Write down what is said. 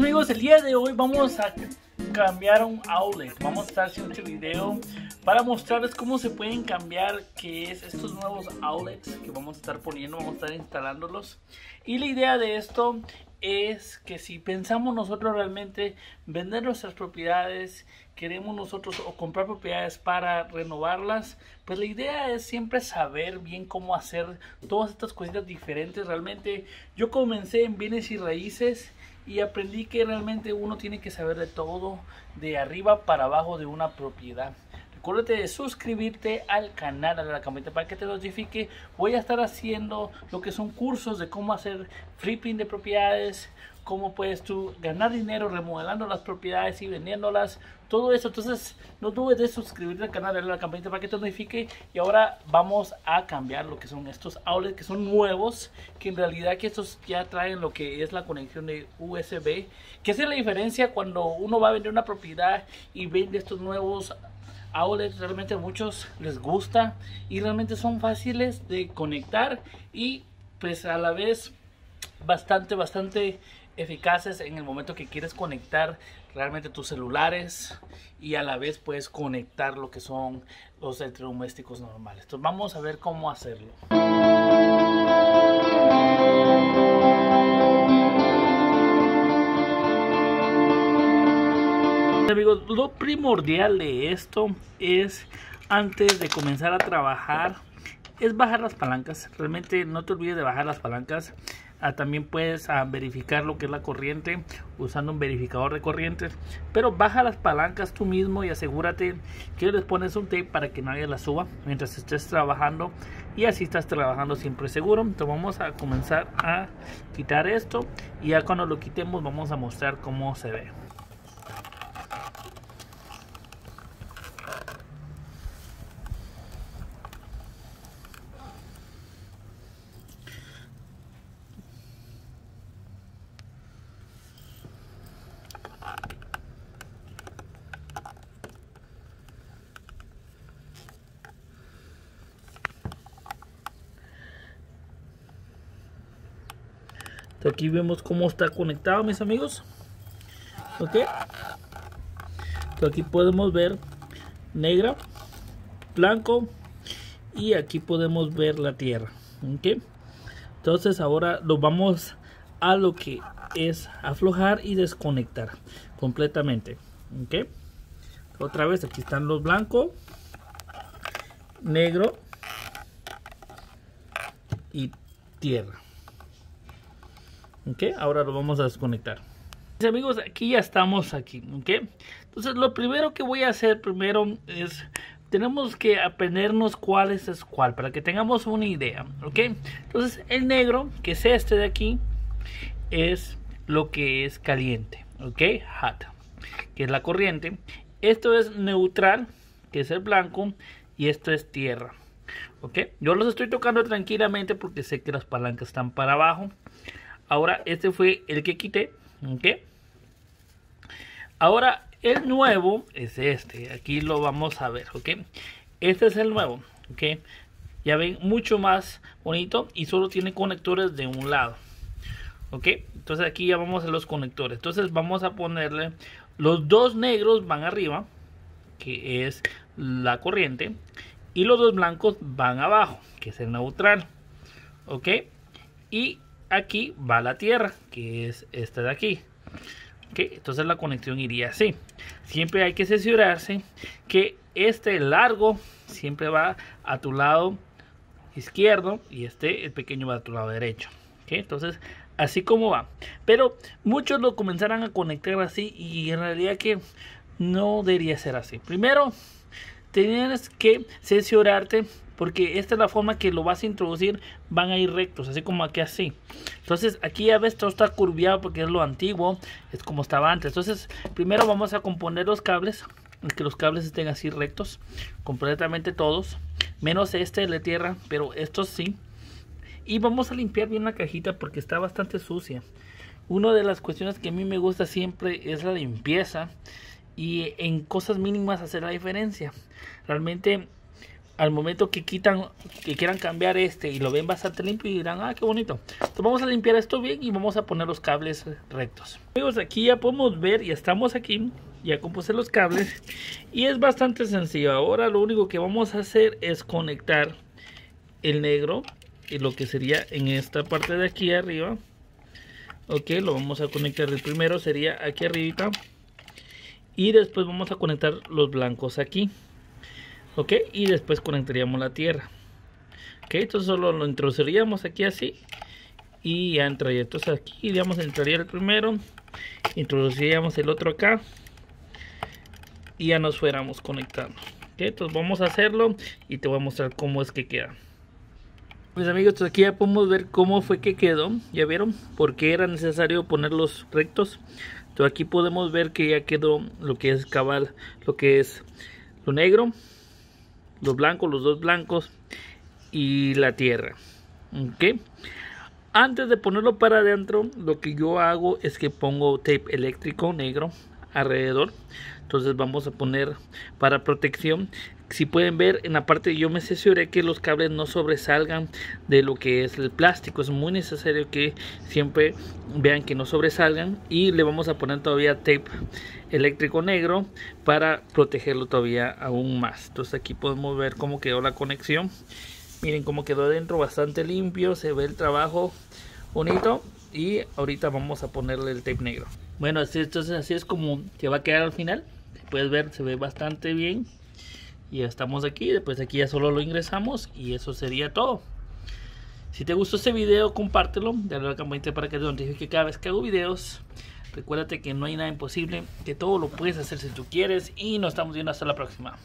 Amigos, el día de hoy vamos a cambiar un outlet. Vamos a estar haciendo este video para mostrarles cómo se pueden cambiar, que es estos nuevos outlets que vamos a estar poniendo, vamos a estar instalándolos. Y la idea de esto es que si pensamos nosotros realmente vender nuestras propiedades, queremos nosotros o comprar propiedades para renovarlas, pues la idea es siempre saber bien cómo hacer todas estas cositas diferentes. Realmente yo comencé en bienes y raíces y aprendí que realmente uno tiene que saber de todo, de arriba para abajo de una propiedad. Acuérdate de suscribirte al canal, a la campanita para que te notifique. Voy a estar haciendo lo que son cursos de cómo hacer flipping de propiedades, cómo puedes tú ganar dinero remodelando las propiedades y vendiéndolas, todo eso. Entonces, no dudes de suscribirte al canal, darle a la campanita para que te notifique. Y ahora vamos a cambiar lo que son estos outlets que son nuevos, que en realidad que estos ya traen lo que es la conexión de USB. Que es la diferencia cuando uno va a vender una propiedad y vende estos nuevos outlets realmente a muchos les gusta y realmente son fáciles de conectar y pues a la vez bastante bastante eficaces en el momento que quieres conectar realmente tus celulares y a la vez puedes conectar lo que son los electrodomésticos normales. Entonces vamos a ver cómo hacerlo. Amigos, lo primordial de esto es antes de comenzar a trabajar es bajar las palancas. Realmente no te olvides de bajar las palancas. Ah, también puedes ah, verificar lo que es la corriente usando un verificador de corrientes. Pero baja las palancas tú mismo y asegúrate que les pones un tape para que nadie las suba mientras estés trabajando. Y así estás trabajando siempre seguro. Entonces vamos a comenzar a quitar esto. Y ya cuando lo quitemos vamos a mostrar cómo se ve. Aquí vemos cómo está conectado mis amigos. Ok. Aquí podemos ver negra blanco y aquí podemos ver la tierra. Ok. Entonces ahora lo vamos a lo que es aflojar y desconectar completamente. Ok. Otra vez aquí están los blancos negro y tierra ok ahora lo vamos a desconectar. Amigos aquí ya estamos aquí ok entonces lo primero que voy a hacer primero es tenemos que aprendernos cuál es cuál para que tengamos una idea ok entonces el negro que es este de aquí es lo que es caliente ok hot que es la corriente. Esto es neutral que es el blanco y esto es tierra ok yo los estoy tocando tranquilamente porque sé que las palancas están para abajo Ahora este fue el que quité. ¿ok? Ahora el nuevo es este. Aquí lo vamos a ver. ¿ok? Este es el nuevo. ¿ok? Ya ven, mucho más bonito y solo tiene conectores de un lado. ¿Ok? Entonces aquí ya vamos a los conectores. Entonces vamos a ponerle los dos negros van arriba, que es la corriente, y los dos blancos van abajo, que es el neutral. ¿Ok? Y aquí va la tierra, que es esta de aquí. entonces la conexión iría así. Siempre hay que asegurarse que este largo siempre va a tu lado izquierdo y este el pequeño va a tu lado derecho. entonces así como va. Pero muchos lo comenzarán a conectar así y en realidad que no debería ser así. Primero tienes que cerciorarte porque esta es la forma que lo vas a introducir, van a ir rectos, así como aquí así. Entonces aquí ya ves, todo está curviado porque es lo antiguo, es como estaba antes. Entonces primero vamos a componer los cables, que los cables estén así rectos, completamente todos, menos este de tierra, pero estos sí. Y vamos a limpiar bien la cajita porque está bastante sucia. Una de las cuestiones que a mí me gusta siempre es la limpieza y en cosas mínimas hacer la diferencia. Realmente al momento que quitan, que quieran cambiar este y lo ven bastante limpio y dirán, ah, qué bonito. Entonces vamos a limpiar esto bien y vamos a poner los cables rectos. Amigos, aquí ya podemos ver, y estamos aquí, ya compuse los cables y es bastante sencillo. Ahora lo único que vamos a hacer es conectar el negro y lo que sería en esta parte de aquí arriba. Ok, lo vamos a conectar. El primero sería aquí arriba y después vamos a conectar los blancos aquí ok y después conectaríamos la tierra. Ok entonces solo lo introduciríamos aquí así. Y ya entraría. Entonces aquí digamos entraría el primero. Introduciríamos el otro acá. Y ya nos fuéramos conectando. Ok entonces vamos a hacerlo y te voy a mostrar cómo es que queda. Pues amigos, aquí ya podemos ver cómo fue que quedó. ¿Ya vieron? Porque era necesario ponerlos rectos. Entonces aquí podemos ver que ya quedó lo que es cabal, lo que es lo negro, los blancos, los dos blancos y la tierra. Antes de ponerlo para adentro, lo que yo hago es que pongo tape eléctrico negro alrededor. Entonces vamos a poner para protección. Si pueden ver en la parte yo me aseguré que los cables no sobresalgan de lo que es el plástico. Es muy necesario que siempre vean que no sobresalgan. Y le vamos a poner todavía tape eléctrico negro para protegerlo todavía aún más. Entonces aquí podemos ver cómo quedó la conexión. Miren cómo quedó adentro, bastante limpio. Se ve el trabajo bonito. Y ahorita vamos a ponerle el tape negro. Bueno, así, entonces así es como que va a quedar al final. Puedes ver, se ve bastante bien. Y ya estamos aquí. Después aquí ya solo lo ingresamos. Y eso sería todo. Si te gustó este video, compártelo. Dale a la campanita para que te notifique cada vez que hago videos. Recuérdate que no hay nada imposible. Que todo lo puedes hacer si tú quieres. Y nos estamos viendo hasta la próxima.